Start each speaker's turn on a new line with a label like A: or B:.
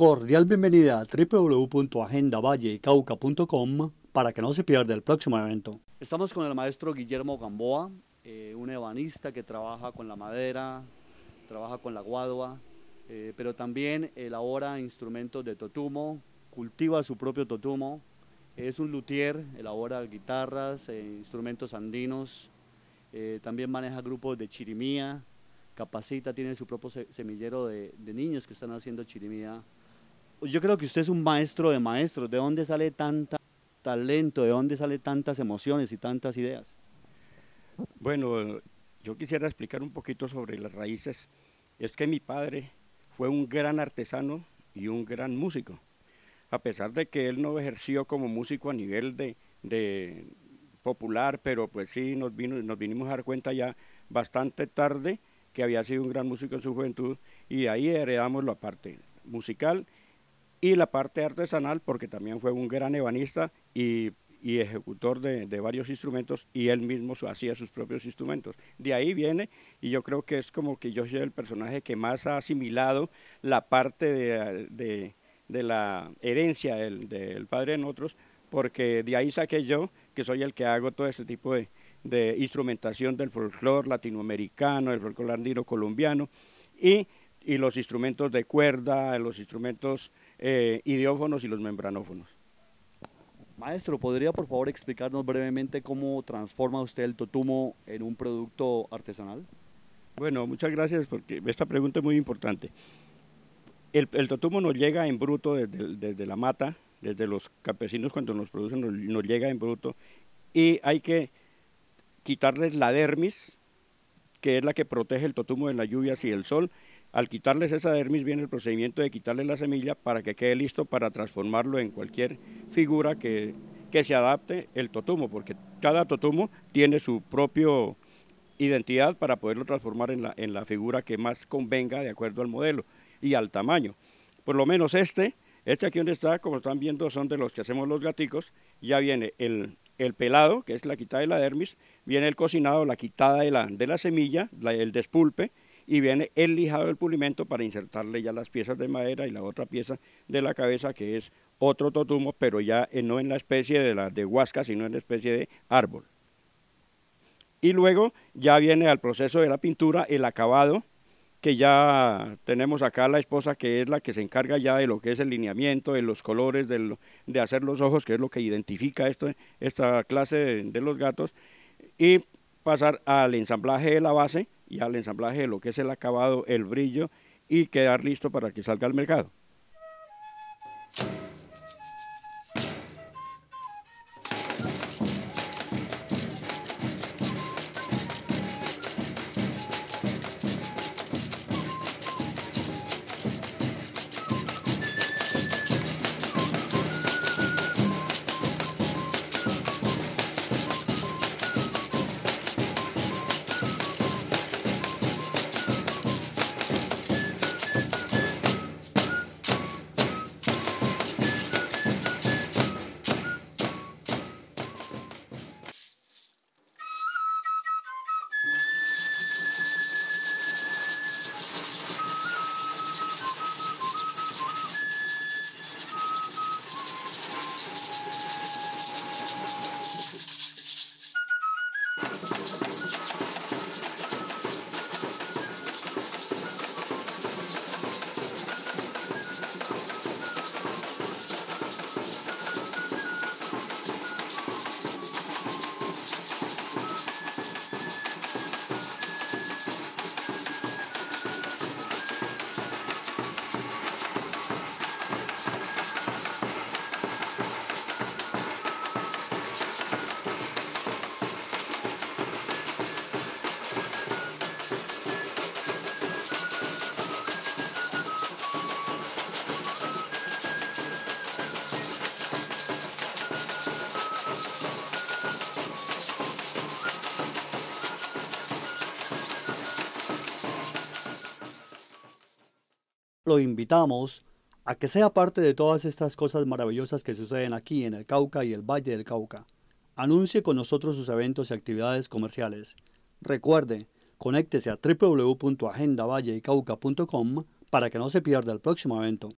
A: Cordial bienvenida a www.agendavallecauca.com para que no se pierda el próximo evento. Estamos con el maestro Guillermo Gamboa, eh, un ebanista que trabaja con la madera, trabaja con la guadua, eh, pero también elabora instrumentos de totumo, cultiva su propio totumo, es un luthier, elabora guitarras, eh, instrumentos andinos, también maneja grupos de chirimía, capacita, tiene su propio semillero de, de niños que están haciendo chirimía yo creo que usted es un maestro de maestros. ¿De dónde sale tanta talento? ¿De dónde sale tantas emociones y tantas ideas?
B: Bueno, yo quisiera explicar un poquito sobre las raíces. Es que mi padre fue un gran artesano y un gran músico. A pesar de que él no ejerció como músico a nivel de, popular, pero pues sí nos, vino, nos vinimos a dar cuenta ya bastante tarde que había sido un gran músico en su juventud y de ahí heredamos la parte musical y la parte artesanal porque también fue un gran ebanista y, ejecutor de, varios instrumentos y él mismo hacía sus propios instrumentos. De ahí viene y yo creo que es como que yo soy el personaje que más ha asimilado la parte de, la herencia del, del, padre en otros porque de ahí saqué yo que soy el que hago todo ese tipo de, instrumentación del folclore latinoamericano, del folclore andino colombiano y, y los instrumentos de cuerda, los instrumentos eh, idiófonos y los membranófonos.
A: Maestro, ¿podría por favor explicarnos brevemente cómo transforma usted el totumo en un producto artesanal?
B: Bueno, muchas gracias porque esta pregunta es muy importante. El, totumo nos llega en bruto desde, la mata, desde los campesinos cuando nos producen, nos, nos, llega en bruto y hay que quitarles la dermis, que es la que protege el totumo de las lluvias y el sol, al quitarles esa dermis viene el procedimiento de quitarle la semilla para que quede listo para transformarlo en cualquier figura que, se adapte el totumo, porque cada totumo tiene su propia identidad para poderlo transformar en la, en la figura que más convenga de acuerdo al modelo y al tamaño. Por lo menos este, este aquí donde está, como están viendo, son de los que hacemos los gaticos, ya viene el, pelado, que es la quitada de la dermis, viene el cocinado, la quitada de la, de la semilla, el despulpe, y viene el lijado del pulimento para insertarle ya las piezas de madera y la otra pieza de la cabeza que es otro totumo, pero ya no en la especie de la de huasca, sino en la especie de árbol. Y luego ya viene al proceso de la pintura el acabado, que ya tenemos acá la esposa que es la que se encarga ya de lo que es el lineamiento, de los colores, de, hacer los ojos, que es lo que identifica esto, esta clase de los gatos, y pasar al ensamblaje de la base, y al ensamblaje de lo que es el acabado, el brillo y quedar listo para que salga al mercado.
A: Lo invitamos a que sea parte de todas estas cosas maravillosas que suceden aquí en el Cauca y el Valle del Cauca. Anuncie con nosotros sus eventos y actividades comerciales. Recuerde, conéctese a www.agendavallecauca.com para que no se pierda el próximo evento.